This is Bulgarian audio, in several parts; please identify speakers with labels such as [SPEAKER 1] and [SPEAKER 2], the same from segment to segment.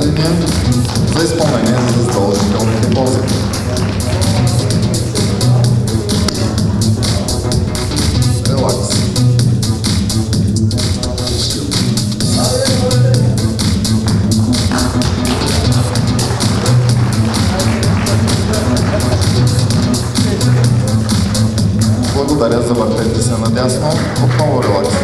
[SPEAKER 1] линия за изпълнение за задължителните пози. Релакс. Благодаря, завъртете се надясно. Отново релакс.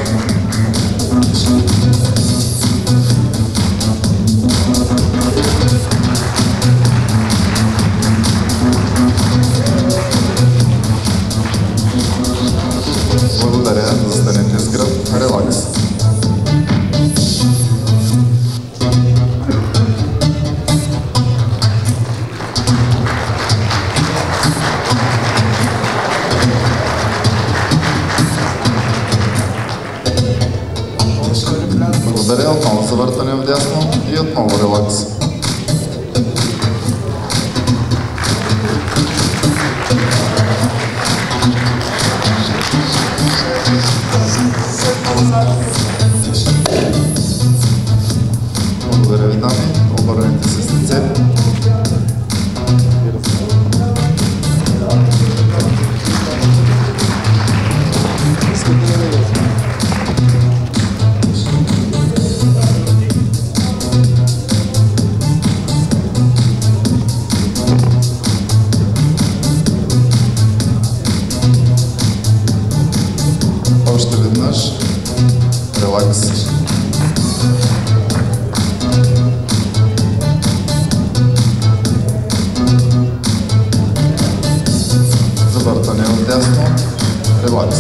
[SPEAKER 1] Благодаря. Отново завъртане в дясно и отново релакс. Благодаря Box. Zawarta desto. relax.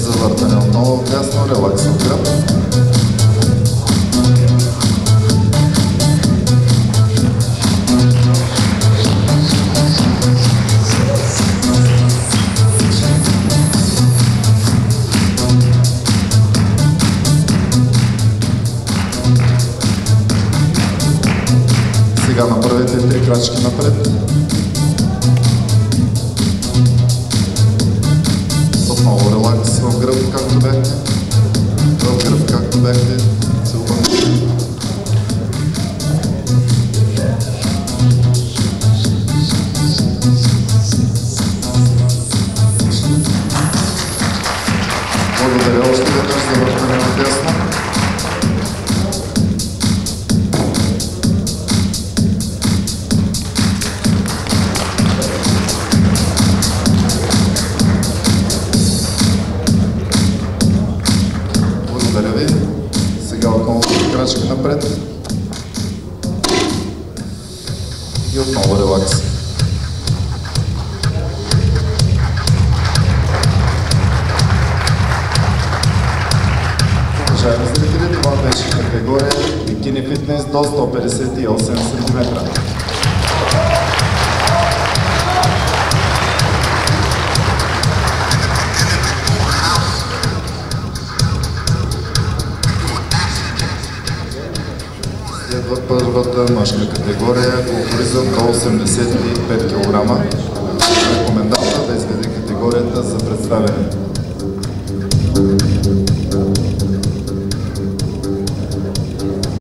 [SPEAKER 1] Zawarta nieodjazdu, relax. Сега направете три крачки напред. Отново релакс в гръб, както бяхте. В гръб, както бяхте. Се. Благодаря още веднъж за въртане на дясно. Напред. И отново релакс. Уважаеми зрители, това беше категория бикини фитнес до 158 см. Следва първата мъжка категория, колоризъм до 85 кг. Рекомендация да изведе категорията за представяне.